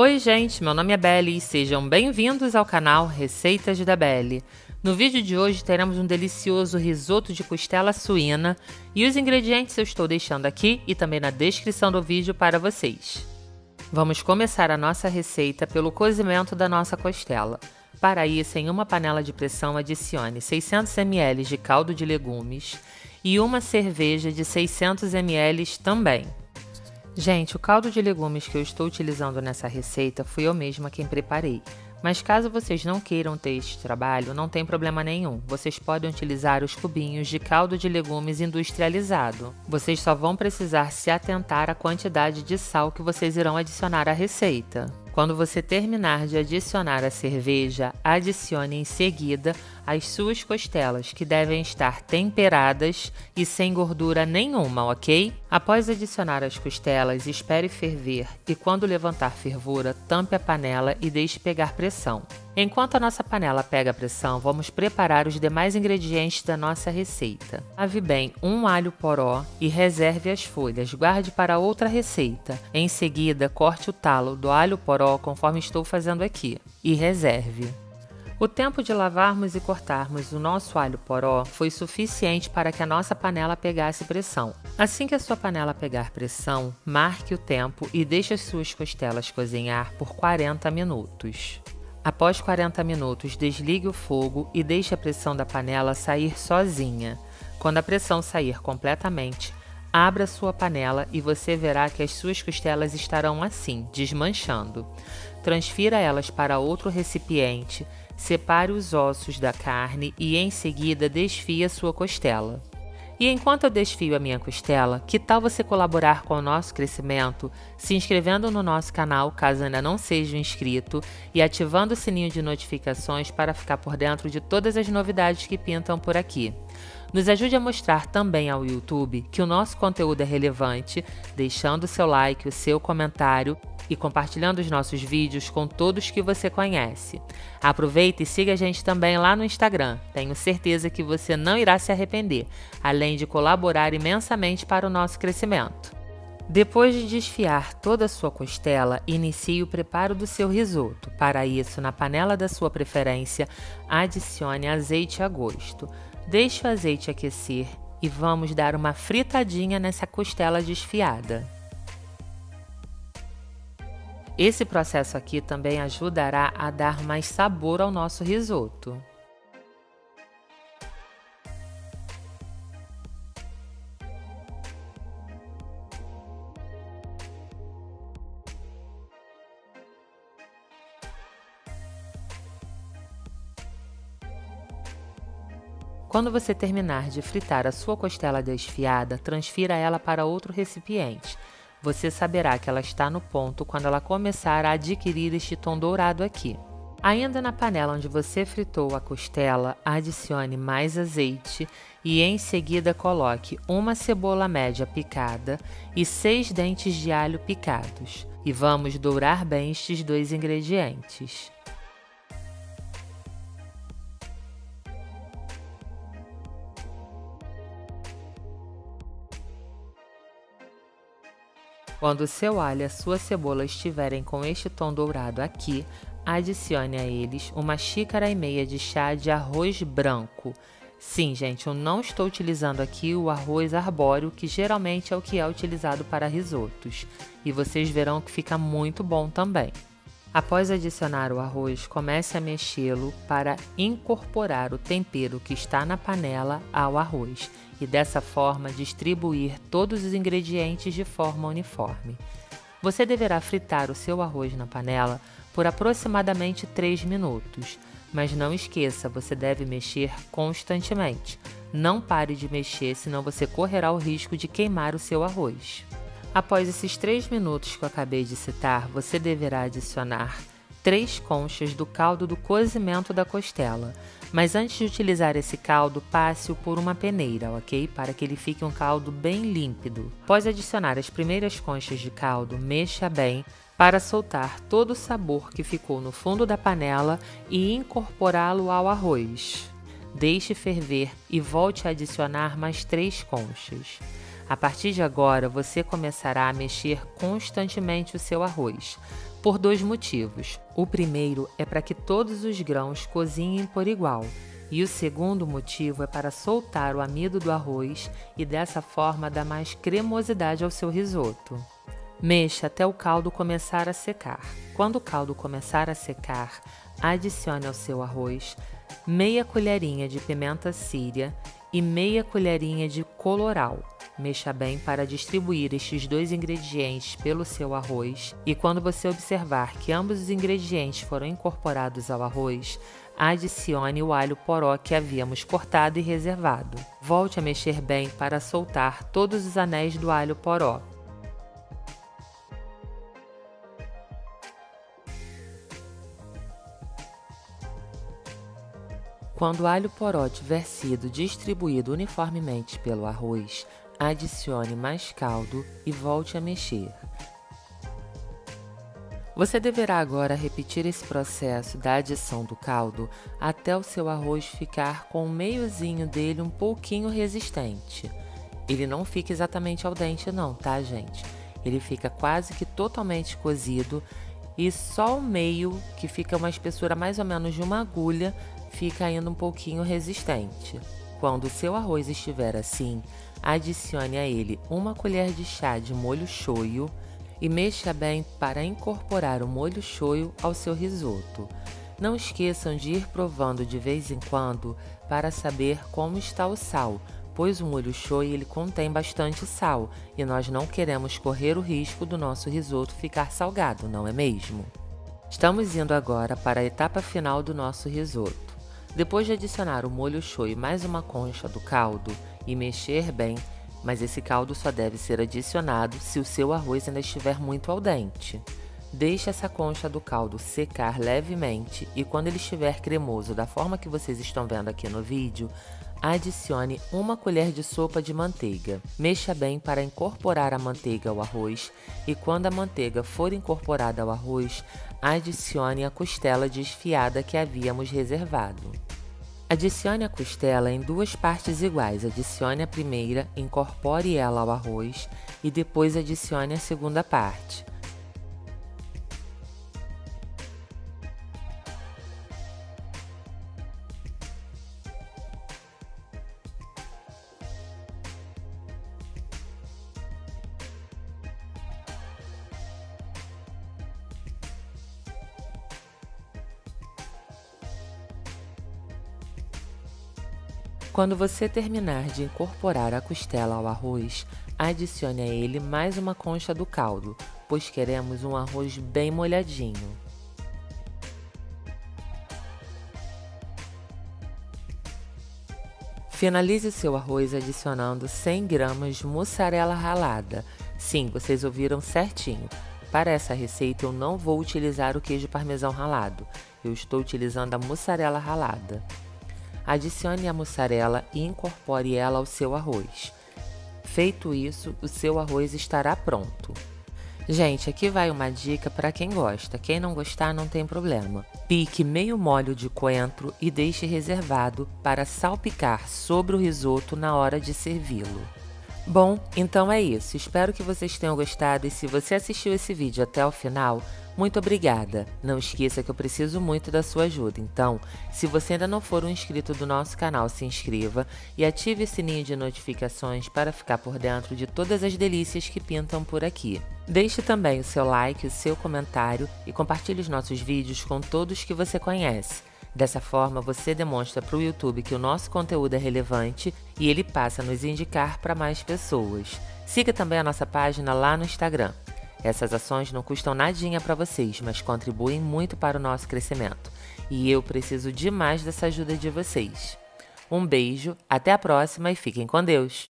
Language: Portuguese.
Oi, gente, meu nome é Belly e sejam bem-vindos ao canal Receitas da Belly. No vídeo de hoje teremos um delicioso risoto de costela suína e os ingredientes eu estou deixando aqui e também na descrição do vídeo para vocês. Vamos começar a nossa receita pelo cozimento da nossa costela. Para isso, em uma panela de pressão, adicione 600 ml de caldo de legumes e uma cerveja de 600 ml também. Gente, o caldo de legumes que eu estou utilizando nessa receita fui eu mesma quem preparei. Mas caso vocês não queiram ter este trabalho, não tem problema nenhum. Vocês podem utilizar os cubinhos de caldo de legumes industrializado. Vocês só vão precisar se atentar à quantidade de sal que vocês irão adicionar à receita. Quando você terminar de adicionar a cerveja, adicione em seguida as suas costelas, que devem estar temperadas e sem gordura nenhuma, ok? Após adicionar as costelas, espere ferver e quando levantar fervura, tampe a panela e deixe pegar pressão. Enquanto a nossa panela pega pressão, vamos preparar os demais ingredientes da nossa receita. Lave bem um alho poró e reserve as folhas. Guarde para outra receita. Em seguida, corte o talo do alho poró conforme estou fazendo aqui e reserve. O tempo de lavarmos e cortarmos o nosso alho poró foi suficiente para que a nossa panela pegasse pressão. Assim que a sua panela pegar pressão, marque o tempo e deixe as suas costelas cozinhar por 40 minutos. Após 40 minutos, desligue o fogo e deixe a pressão da panela sair sozinha. Quando a pressão sair completamente, abra sua panela e você verá que as suas costelas estarão assim, desmanchando. Transfira elas para outro recipiente Separe os ossos da carne e em seguida desfie a sua costela. E enquanto eu desfio a minha costela, que tal você colaborar com o nosso crescimento, se inscrevendo no nosso canal caso ainda não seja inscrito e ativando o sininho de notificações para ficar por dentro de todas as novidades que pintam por aqui. Nos ajude a mostrar também ao YouTube que o nosso conteúdo é relevante, deixando o seu like, o seu comentário e compartilhando os nossos vídeos com todos que você conhece. Aproveite e siga a gente também lá no Instagram. Tenho certeza que você não irá se arrepender, além de colaborar imensamente para o nosso crescimento. Depois de desfiar toda a sua costela, inicie o preparo do seu risoto. Para isso, na panela da sua preferência, adicione azeite a gosto. Deixe o azeite aquecer e vamos dar uma fritadinha nessa costela desfiada. Esse processo aqui também ajudará a dar mais sabor ao nosso risoto. Quando você terminar de fritar a sua costela desfiada, transfira ela para outro recipiente. Você saberá que ela está no ponto quando ela começar a adquirir este tom dourado aqui. Ainda na panela onde você fritou a costela, adicione mais azeite e em seguida coloque uma cebola média picada e seis dentes de alho picados. E vamos dourar bem estes dois ingredientes. Quando o seu alho e a sua cebola estiverem com este tom dourado aqui, adicione a eles uma xícara e meia de chá de arroz branco. Sim, gente, eu não estou utilizando aqui o arroz arbóreo, que geralmente é o que é utilizado para risotos, e vocês verão que fica muito bom também. Após adicionar o arroz, comece a mexê-lo para incorporar o tempero que está na panela ao arroz e dessa forma distribuir todos os ingredientes de forma uniforme. Você deverá fritar o seu arroz na panela por aproximadamente 3 minutos, mas não esqueça, você deve mexer constantemente. Não pare de mexer, senão você correrá o risco de queimar o seu arroz. Após esses 3 minutos que eu acabei de citar, você deverá adicionar 3 conchas do caldo do cozimento da costela. Mas antes de utilizar esse caldo, passe-o por uma peneira, ok? Para que ele fique um caldo bem límpido. Após adicionar as primeiras conchas de caldo, mexa bem para soltar todo o sabor que ficou no fundo da panela e incorporá-lo ao arroz. Deixe ferver e volte a adicionar mais três conchas. A partir de agora, você começará a mexer constantemente o seu arroz. Por dois motivos. O primeiro é para que todos os grãos cozinhem por igual, e o segundo motivo é para soltar o amido do arroz e dessa forma dar mais cremosidade ao seu risoto. Mexa até o caldo começar a secar. Quando o caldo começar a secar, adicione ao seu arroz meia colherinha de pimenta síria e meia colherinha de coloral. Mexa bem para distribuir estes dois ingredientes pelo seu arroz e quando você observar que ambos os ingredientes foram incorporados ao arroz, adicione o alho poró que havíamos cortado e reservado. Volte a mexer bem para soltar todos os anéis do alho poró. Quando o alho poró tiver sido distribuído uniformemente pelo arroz, adicione mais caldo e volte a mexer. Você deverá agora repetir esse processo da adição do caldo até o seu arroz ficar com o meiozinho dele um pouquinho resistente. Ele não fica exatamente al dente não, tá gente? Ele fica quase que totalmente cozido e só o meio, que fica uma espessura mais ou menos de uma agulha, fica ainda um pouquinho resistente. Quando seu arroz estiver assim, adicione a ele uma colher de chá de molho shoyu e mexa bem para incorporar o molho shoyu ao seu risoto. Não esqueçam de ir provando de vez em quando para saber como está o sal, pois o molho shoyu ele contém bastante sal e nós não queremos correr o risco do nosso risoto ficar salgado, não é mesmo? Estamos indo agora para a etapa final do nosso risoto. Depois de adicionar o molho shoyu e mais uma concha do caldo e mexer bem, mas esse caldo só deve ser adicionado se o seu arroz ainda estiver muito al dente. Deixe essa concha do caldo secar levemente e quando ele estiver cremoso da forma que vocês estão vendo aqui no vídeo, adicione uma colher de sopa de manteiga. Mexa bem para incorporar a manteiga ao arroz e quando a manteiga for incorporada ao arroz, adicione a costela desfiada que havíamos reservado. Adicione a costela em duas partes iguais. Adicione a primeira, incorpore ela ao arroz e depois adicione a segunda parte. Quando você terminar de incorporar a costela ao arroz, adicione a ele mais uma concha do caldo, pois queremos um arroz bem molhadinho. Finalize seu arroz adicionando 100 gramas de mussarela ralada. Sim, vocês ouviram certinho. Para essa receita eu não vou utilizar o queijo parmesão ralado, eu estou utilizando a mussarela ralada. Adicione a mussarela e incorpore ela ao seu arroz. Feito isso, o seu arroz estará pronto. Gente, aqui vai uma dica para quem gosta. Quem não gostar, não tem problema. Pique meio molho de coentro e deixe reservado para salpicar sobre o risoto na hora de servi-lo. Bom, então é isso. Espero que vocês tenham gostado e se você assistiu esse vídeo até o final, muito obrigada. Não esqueça que eu preciso muito da sua ajuda. Então, se você ainda não for um inscrito do nosso canal, se inscreva e ative o sininho de notificações para ficar por dentro de todas as delícias que pintam por aqui. Deixe também o seu like, o seu comentário e compartilhe os nossos vídeos com todos que você conhece. Dessa forma, você demonstra para o YouTube que o nosso conteúdo é relevante e ele passa a nos indicar para mais pessoas. Siga também a nossa página lá no Instagram. Essas ações não custam nadinha para vocês, mas contribuem muito para o nosso crescimento. E eu preciso demais dessa ajuda de vocês. Um beijo, até a próxima e fiquem com Deus!